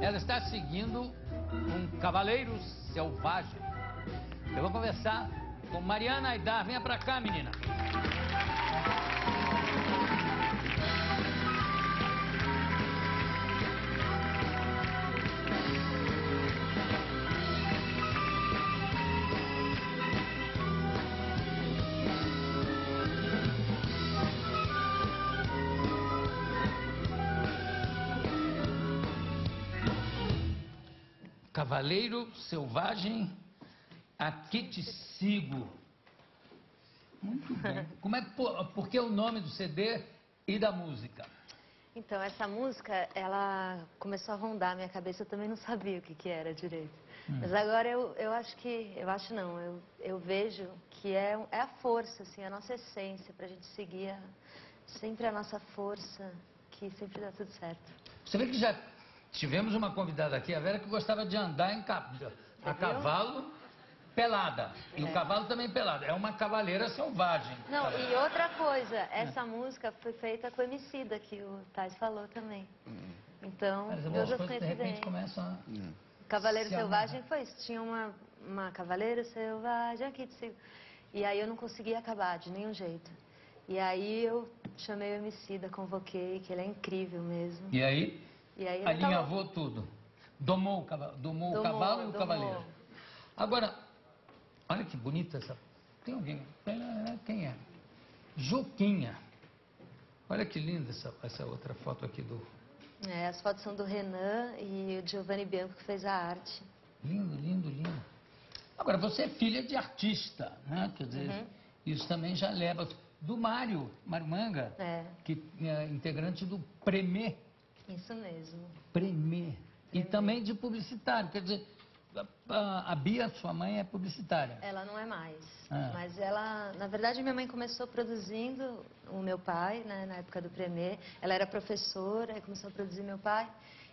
ela está seguindo um cavaleiro selvagem. Eu vou conversar com Mariana Aidar. Venha pra cá, menina. Cavaleiro Selvagem, aqui te sigo. Muito bem. Como é, por, por que o nome do CD e da música? Então, essa música, ela começou a rondar a minha cabeça, eu também não sabia o que, que era direito. Hum. Mas agora eu, eu acho que, eu acho não, eu, eu vejo que é, é a força, assim, a nossa essência, para a gente seguir a, sempre a nossa força, que sempre dá tudo certo. Você vê que já tivemos uma convidada aqui, a Vera, que gostava de andar em a cavalo pelada. E é. o cavalo também pelado. É uma cavaleira selvagem. Não, e outra coisa, essa é. música foi feita com o Emicida, que o Tais falou também. Hum. Então, Mas todas as coisas de repente começam a... Hum. Cavaleiro Selvagem foi isso. Tinha uma, uma cavaleira selvagem aqui de cima. E aí eu não conseguia acabar de nenhum jeito. E aí eu chamei o Emicida, convoquei, que ele é incrível mesmo. E aí? E aí alinhavou tava... tudo. Domou o cavalo, domou domou, o cavalo e o domou. cavaleiro. Agora, Olha que bonita essa. Tem alguém? Quem é? Joquinha. Olha que linda essa, essa outra foto aqui do. É, as fotos são do Renan e o Giovanni Bianco que fez a arte. Lindo, lindo, lindo. Agora, você é filha de artista, né? Quer dizer, uhum. isso também já leva. Do Mário, Mário Manga, é. que é integrante do Premê. Isso mesmo. Premê. E também de publicitário. Quer dizer, a, Bia, sua mãe, é publicitária? Ela não é mais. Ah. Mas ela, na verdade, minha mãe começou produzindo o meu pai, né, na época do Premier. Ela era professora, aí começou a produzir meu pai.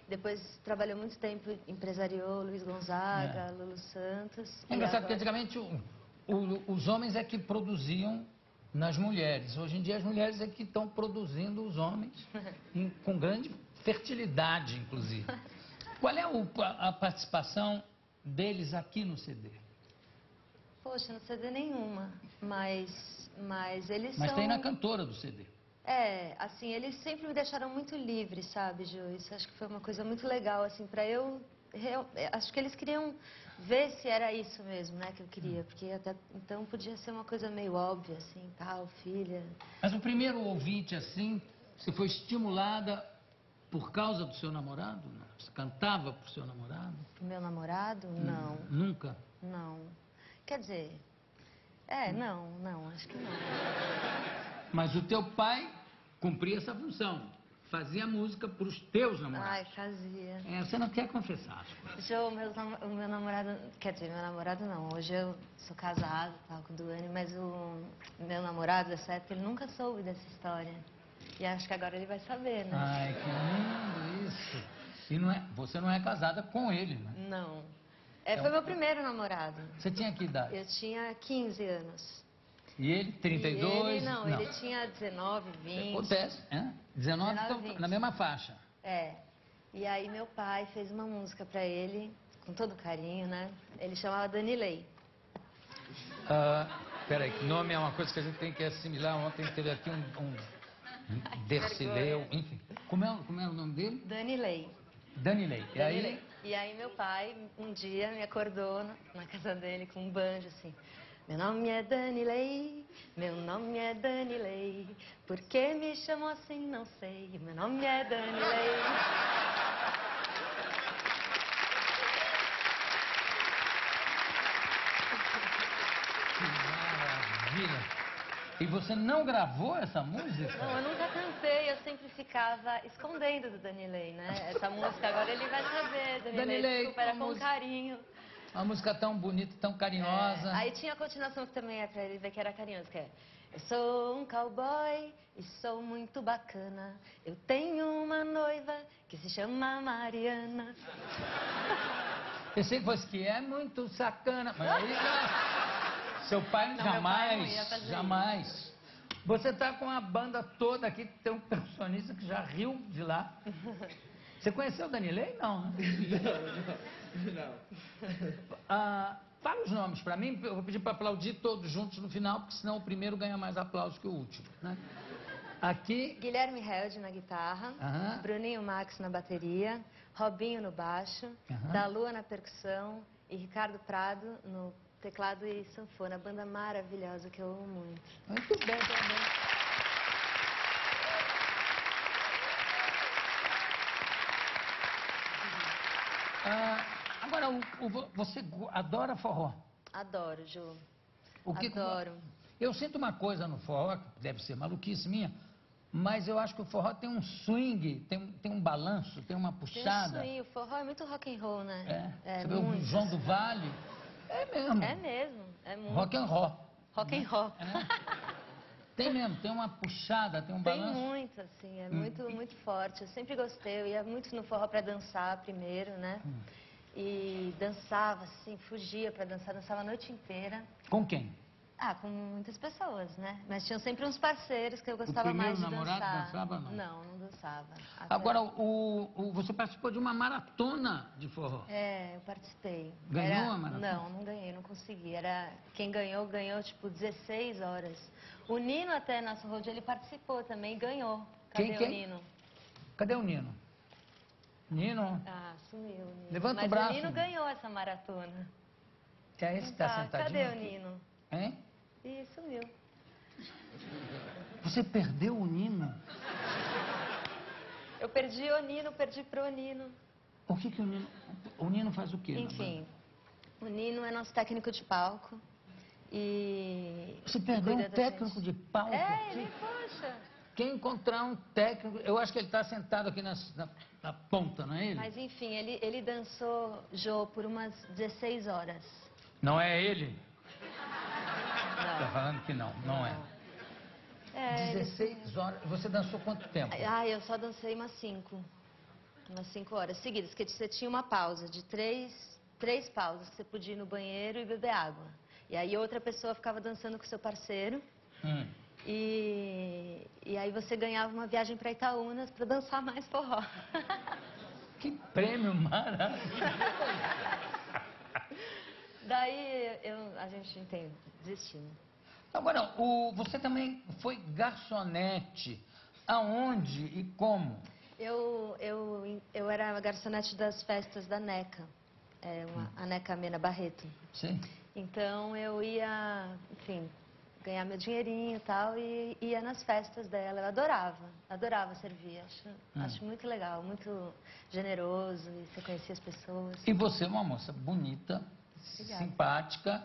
Depois trabalhou muito tempo, empresariou Luiz Gonzaga, é. Lulu Santos. É engraçado agora... que antigamente o, o, os homens é que produziam nas mulheres. Hoje em dia as mulheres é que estão produzindo os homens em, com grande fertilidade, inclusive. Qual é o, a, participação deles aqui no CD? Poxa, no CD nenhuma, mas, mas eles mas são... tem na cantora do CD. É, assim, eles sempre me deixaram muito livre, sabe, Ju? Isso acho que foi uma coisa muito legal, assim, para eu... eu... Acho que eles queriam ver se era isso mesmo, né, que eu queria, hum. porque até então podia ser uma coisa meio óbvia, assim, tal, filha. Mas o primeiro ouvinte, assim, você foi estimulada por causa do seu namorado? Você cantava pro seu namorado? Meu namorado? Hum, não. Nunca? Não. Quer dizer, é, não, não, acho que não. Mas o teu pai cumpria essa função. Fazia música para os teus namorados. Ai, fazia. É, você não quer confessar. Jo, meu, o meu namorado, quer dizer, meu namorado não. Hoje eu sou casado, tal, com o Duane, mas o meu namorado dessa época, ele nunca soube dessa história. E acho que agora ele vai saber, né? Ai, que lindo isso. E não é, você não é casada com ele, né? Não. É, foi meu primeiro namorado. Você tinha que idade? Eu tinha 15 anos. E ele, 32? E ele, não, não, ele tinha 19, 20. Acontece, é? 19, 19 então, na mesma faixa. É. E aí meu pai fez uma música pra ele, com todo carinho, né? Ele chamava Danilei. Uh, peraí, nome é uma coisa que a gente tem que assimilar. Ontem teve aqui um, um Dercileu, enfim. Como é, como é o nome dele? Danilei. Danilei. E aí? E aí meu pai, um dia, me acordou na, na casa dele com um banjo, assim. Meu nome é Danilei, meu nome é Danilei. Por que me chamou assim, não sei. Meu nome é Danilei. Que maravilha. E você não gravou essa música? Não, eu nunca cantei, eu sempre ficava escondendo do Danilei, né? Essa música, agora ele vai saber, Danilei, Danilei desculpa, era com música... carinho. Uma música tão bonita, tão carinhosa. É. Aí tinha a continuação que também é pra ele ver que era carinhoso, que é... Eu sou um cowboy e sou muito bacana. Eu tenho uma noiva que se chama Mariana. Pensei que fosse que é muito sacana, mas aí... Seu pai não, jamais, pai jamais. Você está com a banda toda aqui, tem um percussionista que já riu de lá. Você conheceu o Danilei? Não, né? Não, não. Ah, fala os nomes para mim, eu vou pedir para aplaudir todos juntos no final, porque senão o primeiro ganha mais aplausos que o último, né? Aqui, Guilherme Held na guitarra, Aham. Bruninho Max na bateria, Robinho no baixo, Aham. Da Lua na percussão e Ricardo Prado no teclado e sanfona. Banda maravilhosa que eu amo muito. muito bem também. Ah, agora, o- o- você adora forró? Adoro, Ju. O que Adoro. Eu sinto uma coisa no forró, que deve ser maluquice minha, mas eu acho que o forró tem um swing, tem, tem um balanço, tem uma Tem um puxada. swing, o forró é muito rock and roll, né? É. Você vê o muito. João do Vale? É mesmo. É mesmo, é muito. Rock and roll. Rock and roll. Tem mesmo, tem uma puxada, tem um Tem balanço. muito, assim, Hum. é muito, muito forte. Eu sempre gostei, eu ia muito no forró pra dançar primeiro, né? Hum. E dançava, assim, fugia pra dançar, dançava a noite inteira. Com quem? Ah, com muitas pessoas, né? Mas tinham sempre uns parceiros que eu gostava primeiro mais de namorado dançar. dançava, não? Não, não dançava. Até- Agora, o, o- você participou de uma maratona de forró. É, eu participei. Ganhou Era- a maratona? Não, não ganhei, não consegui. Era quem ganhou, ganhou tipo 16 horas. O Nino até nosso road ele participou também, e ganhou. Cadê Quem, o quem? Nino? Cadê o Nino? Nino, Ah, sumiu o Nino. Levanta o Mas braço, o Nino ganhou essa maratona. é esse que está Tá, sentadinho? cadê o aqui? Nino? Hein? Ih, sumiu. Você perdeu o Nino? Eu perdi o Nino, perdi pro Nino. O que que o Nino... O Nino faz o quê? na Enfim, o Nino é nosso técnico de palco. E. Você perdeu um técnico gente. de palco É, ele, poxa. Quem encontrar um técnico... Eu acho que ele está sentado aqui nas- na, na ponta, não é ele? Mas enfim, ele, ele dançou Jô por umas 16 horas. Não é ele? Tá Não. falando que não, não é. É, ele- 16 horas. Você dançou quanto tempo? Ah, eu só dancei umas 5. Umas 5 horas seguidas, porque você tinha uma pausa de três, três pausas que você podia ir no banheiro e beber água. E aí outra pessoa ficava dançando com seu parceiro. Hum. E, e aí você ganhava uma viagem para Itaúnas para dançar mais forró. Que prêmio maravilhoso. Daí eu, a gente entende, desistimos. Agora, o, você também foi garçonete. Aonde e como? Eu, eu, eu era garçonete das festas da NECA, é uma, a NECA Mena Barreto. Sim. Então eu ia, enfim, ganhar meu dinheirinho e tal e ia nas festas dela. Eu adorava, adorava servir. Acho, acho muito legal, muito generoso e você conhecia as pessoas. E você é uma moça bonita, Obrigada. simpática.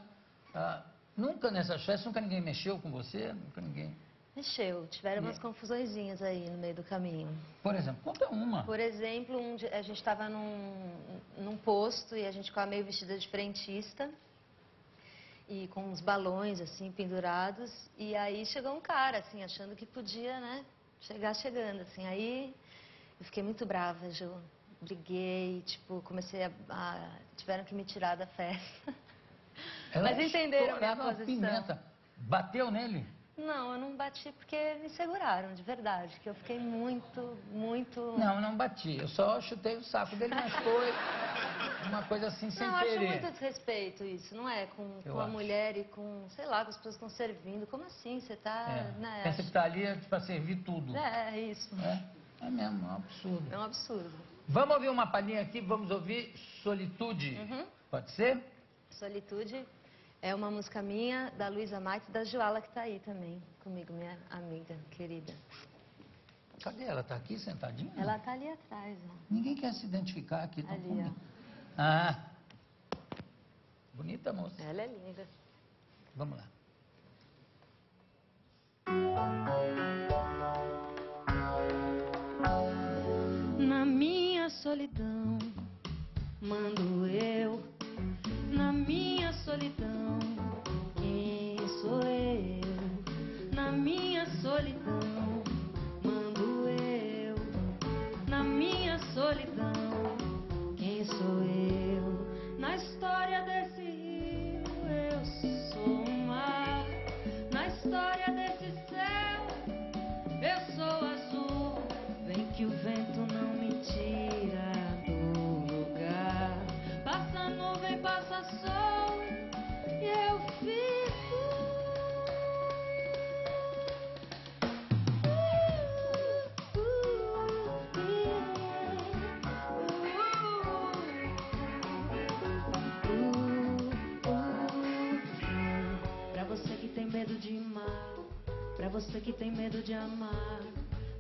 ah, nunca nessas festas, nunca ninguém mexeu com você? Nunca ninguém. Mexeu, tiveram umas E- confusõezinhas aí no meio do caminho. Por exemplo, conta uma. Por exemplo, um dia- a gente estava num, num posto e a gente ficava meio vestida de frentista e com uns balões assim pendurados e aí chegou um cara assim achando que podia, né, chegar chegando assim. Aí eu fiquei muito brava, Ju. Briguei, tipo, comecei a, a- tiveram que me tirar da festa. Ela Mas entenderam minha posição. pimenta. Bateu nele? Não, eu não bati porque me seguraram, de verdade, que eu fiquei muito, muito Não, não bati. Eu só chutei o saco dele, mas foi uma coisa assim sem não, eu acho querer. muito desrespeito isso, não é? Com, com a acho. mulher e com, sei lá, com as pessoas que estão servindo. Como assim? Você tá, É. né? Pensa que está ali para servir tudo. É, é isso. É, é mesmo, é um absurdo. É um absurdo. Vamos ouvir uma palhinha aqui, vamos ouvir Solitude. Uhum. Pode ser? Solitude é uma música minha, da Luísa Matos e da Joala, que tá aí também, comigo, minha amiga querida. Cadê ela? Está aqui sentadinha? Ela tá ali atrás, ó. Ninguém quer se identificar aqui. tão Ali, comigo. Ah, bonita moça. Ela é linda. Vamos lá. Na minha solidão, mando você que tem medo de amar,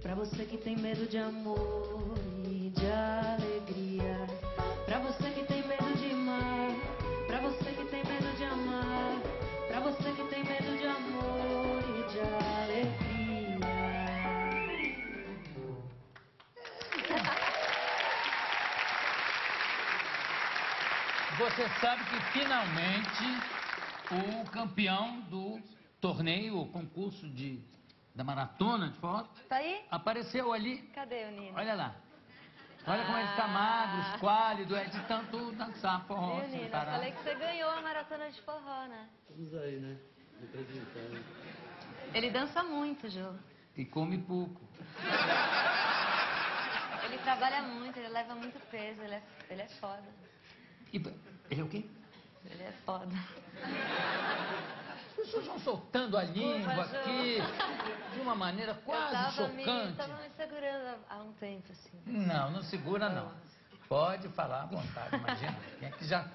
pra você que tem medo de amor e de alegria, pra você que tem medo de mar, pra você que tem medo de amar, pra você que tem medo de amor e de alegria. Você sabe que finalmente o campeão do torneio, o concurso de, da maratona de foto, Tá aí? apareceu ali. Cadê o Nino? Olha lá. Olha como ele está Ah. magro, esquálido, é de tanto dançar forró Viu, Nino? Eu parar. falei que você ganhou a maratona de forró, né? Estamos aí, né? Representando. Ele dança muito, Ju. E come pouco. Ele trabalha muito, ele leva muito peso, ele é, ele é foda. E, ele é o quê? Ele é foda. As pessoas vão soltando a língua Ju. aqui de uma maneira eu quase tava me, chocante. tava me segurando há um tempo, assim. Não, não segura não. Pode falar à vontade, imagina. Quem é que já.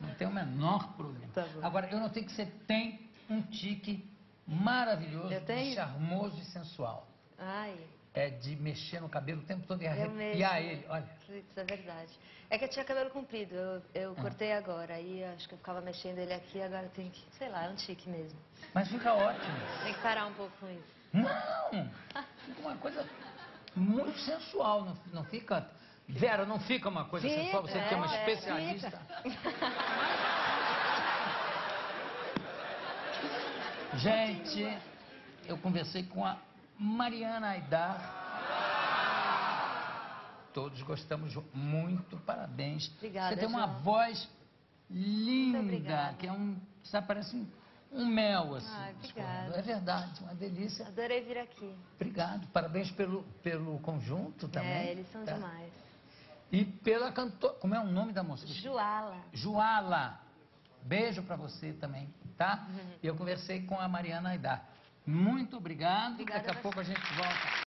Não tem o menor problema. Tá. Agora, eu notei que você tem um tique maravilhoso, Eu charmoso e sensual. Ai, É de mexer no cabelo o tempo todo e eu arrepiar ele. Olha. Isso é verdade. É que eu tinha cabelo comprido, eu, eu Ah. cortei agora, aí acho que eu ficava mexendo ele aqui, agora tem que, sei lá, é um tique mesmo. Mas fica ótimo. Tem que parar um pouco com isso. Não! Fica uma coisa muito sensual, não, não fica. Vera, não fica uma coisa Fica, sensual? Você que é uma é, especialista. Gente, eu conversei com a Mariana Aidar. Todos gostamos muito, parabéns. Obrigada, Você tem uma João. voz linda, que é um. Sabe, parece um, um mel, assim. Ai, escorrendo. obrigada. É verdade, uma delícia. Adorei vir aqui. Obrigado, parabéns pelo, pelo conjunto também. é, eles são tá? demais. E pela cantora. Como é o nome da moça? Joala. Joala. Beijo pra você também, tá? Uhum. E eu conversei com a Mariana Aidar. Muito obrigado. Obrigada Daqui a a pouco a gente volta.